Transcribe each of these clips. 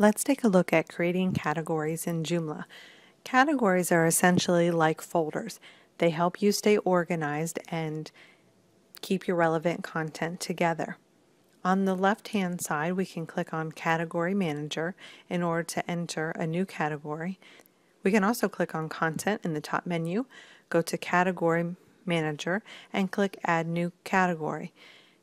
Let's take a look at creating categories in Joomla. Categories are essentially like folders. They help you stay organized and keep your relevant content together. On the left hand side we can click on Category Manager in order to enter a new category. We can also click on Content in the top menu, go to Category Manager and click Add New Category.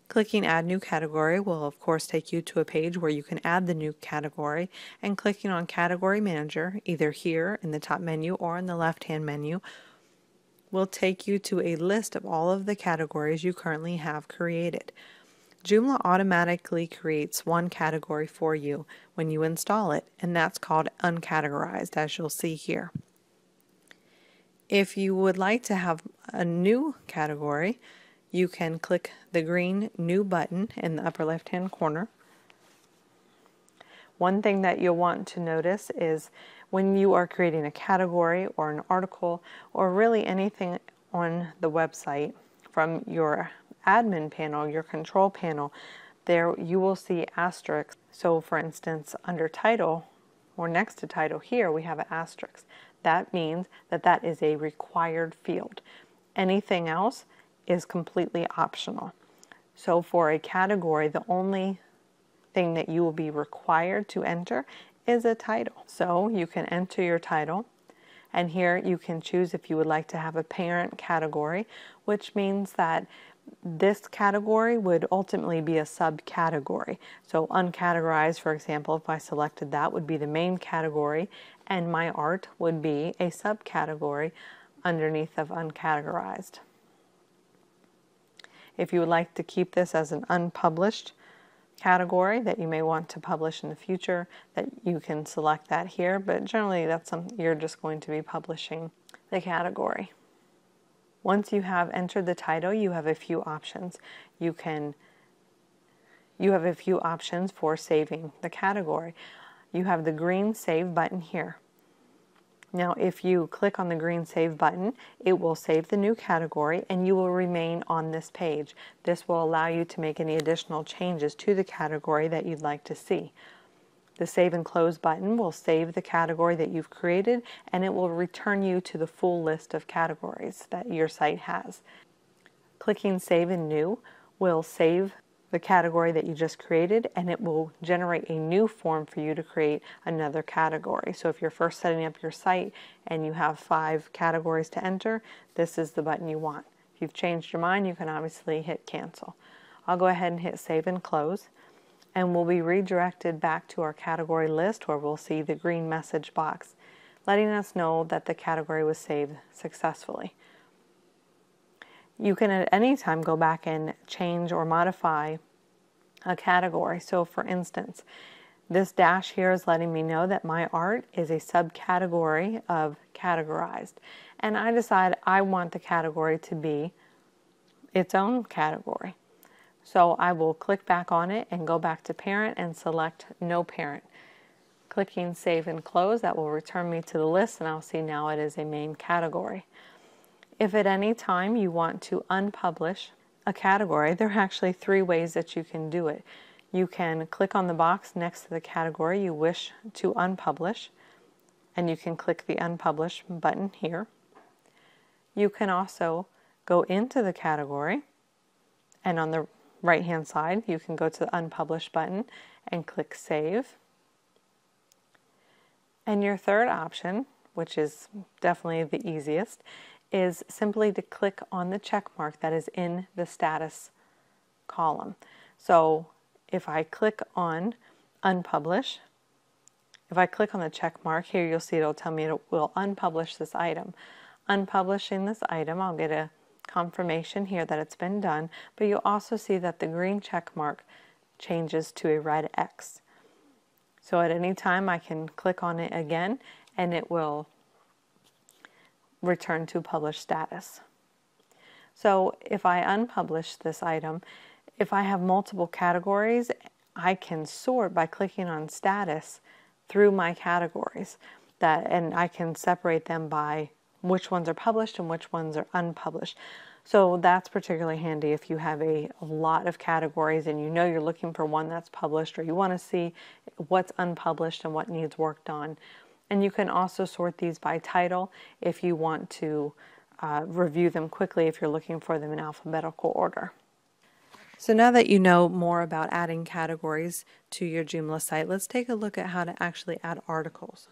Clicking Add New Category will of course take you to a page where you can add the new category and clicking on Category Manager either here in the top menu or in the left hand menu will take you to a list of all of the categories you currently have created. Joomla automatically creates one category for you when you install it and that's called uncategorized as you'll see here. If you would like to have a new category you can click the green New button in the upper left hand corner. One thing that you'll want to notice is when you are creating a category or an article or really anything on the website from your admin panel, your control panel, there you will see asterisks. So for instance, under title or next to title here, we have an asterisk. That means that that is a required field. Anything else is completely optional. So for a category, the only thing that you will be required to enter is a title. So you can enter your title and here you can choose if you would like to have a parent category, which means that this category would ultimately be a subcategory. So uncategorized, for example, if I selected that would be the main category and my art would be a subcategory underneath of uncategorized. If you would like to keep this as an unpublished category that you may want to publish in the future, that you can select that here, but generally that's something you're just going to be publishing the category. Once you have entered the title, you have a few options. You can you have a few options for saving the category. You have the green save button here. Now if you click on the green save button, it will save the new category and you will remain on this page. This will allow you to make any additional changes to the category that you'd like to see. The save and close button will save the category that you've created and it will return you to the full list of categories that your site has. Clicking save and new will save the category that you just created and it will generate a new form for you to create another category. So if you're first setting up your site and you have five categories to enter, this is the button you want. If you've changed your mind, you can obviously hit cancel. I'll go ahead and hit save and close and we'll be redirected back to our category list where we'll see the green message box letting us know that the category was saved successfully. You can at any time go back and change or modify a category. So for instance, this dash here is letting me know that my art is a subcategory of categorized. And I decide I want the category to be its own category. So I will click back on it and go back to parent and select no parent. Clicking save and close, that will return me to the list and I'll see now it is a main category. If at any time you want to unpublish a category, there are actually three ways that you can do it. You can click on the box next to the category you wish to unpublish, and you can click the Unpublish button here. You can also go into the category, and on the right hand side, you can go to the Unpublish button and click Save. And your third option, which is definitely the easiest, is simply to click on the check mark that is in the status column. So if I click on unpublish, if I click on the check mark here, you'll see it'll tell me it will unpublish this item. Unpublishing this item, I'll get a confirmation here that it's been done, but you'll also see that the green check mark changes to a red X. So at any time I can click on it again and it will return to published status. So if I unpublish this item, if I have multiple categories, I can sort by clicking on status through my categories that and I can separate them by which ones are published and which ones are unpublished. So that's particularly handy if you have a, lot of categories and you know you're looking for one that's published or you want to see what's unpublished and what needs worked on. And you can also sort these by title if you want to uh, review them quickly if you're looking for them in alphabetical order. So now that you know more about adding categories to your Joomla site, let's take a look at how to actually add articles.